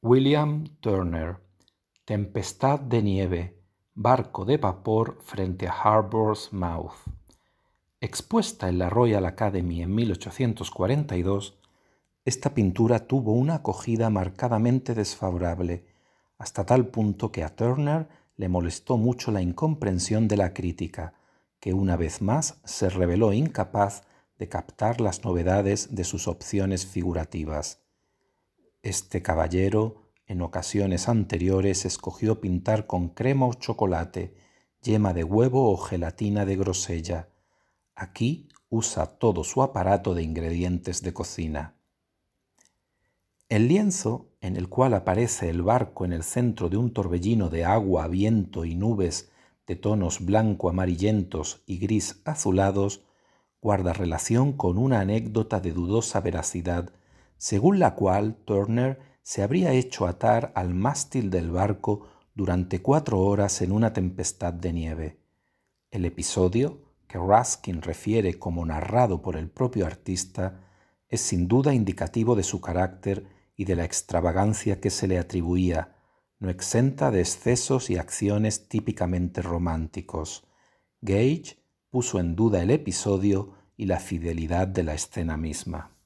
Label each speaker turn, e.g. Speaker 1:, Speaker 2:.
Speaker 1: William Turner, Tempestad de nieve, barco de vapor frente a Harbour's Mouth. Expuesta en la Royal Academy en 1842, esta pintura tuvo una acogida marcadamente desfavorable, hasta tal punto que a Turner le molestó mucho la incomprensión de la crítica, que una vez más se reveló incapaz de captar las novedades de sus opciones figurativas. Este caballero en ocasiones anteriores escogió pintar con crema o chocolate, yema de huevo o gelatina de grosella. Aquí usa todo su aparato de ingredientes de cocina. El lienzo, en el cual aparece el barco en el centro de un torbellino de agua, viento y nubes de tonos blanco amarillentos y gris azulados, guarda relación con una anécdota de dudosa veracidad según la cual Turner se habría hecho atar al mástil del barco durante cuatro horas en una tempestad de nieve. El episodio, que Ruskin refiere como narrado por el propio artista, es sin duda indicativo de su carácter y de la extravagancia que se le atribuía, no exenta de excesos y acciones típicamente románticos. Gage puso en duda el episodio y la fidelidad de la escena misma.